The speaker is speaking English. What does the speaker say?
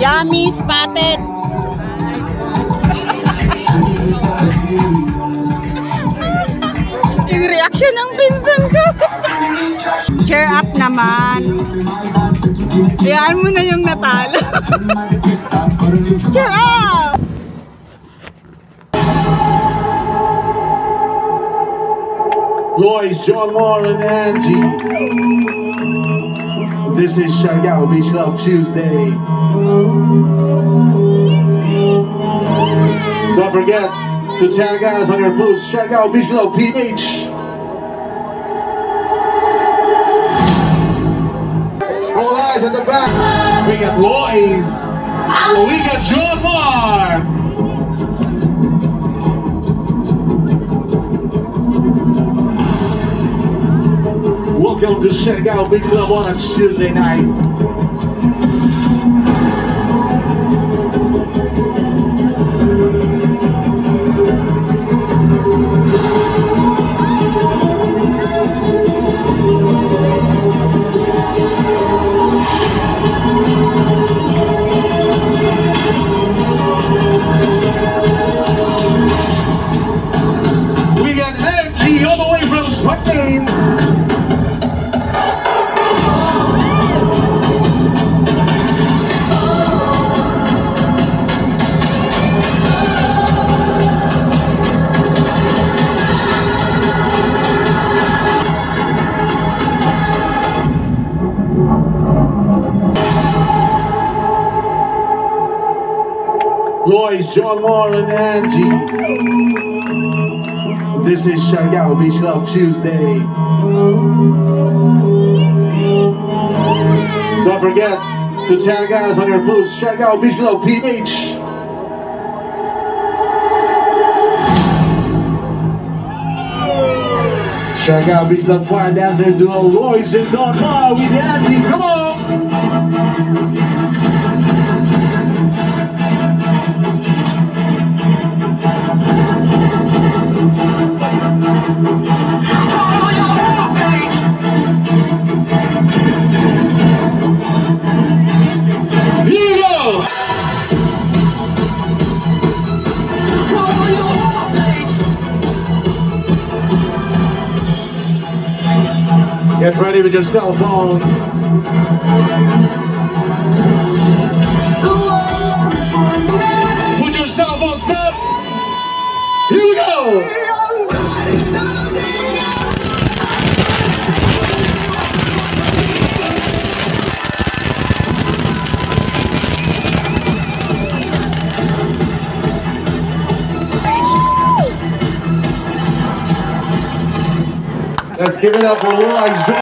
Yummy spotted. Yung reaction ng pinsan ko. Cheer up naman. Hayaan mo na yung natalo. Cheer up! Lois, John Moore, and Angie. This is Siargao Beach Love Tuesday. Don't forget to tag us on your post, Siargao Beach Love PH. All eyes at the back. We got Lois. We got John Moore. Welcome to Siargao Big Club on a Tuesday night. Lois, John Moore, and Angie. This is Siargao Beach Love Tuesday. Don't forget to tag us on your post, Siargao Beach Love PH. Siargao Beach Love Choir Dancer Duo, Lois and Don Ma with Angie. Come on! Get ready with your cell phones. Let's give it up for Lois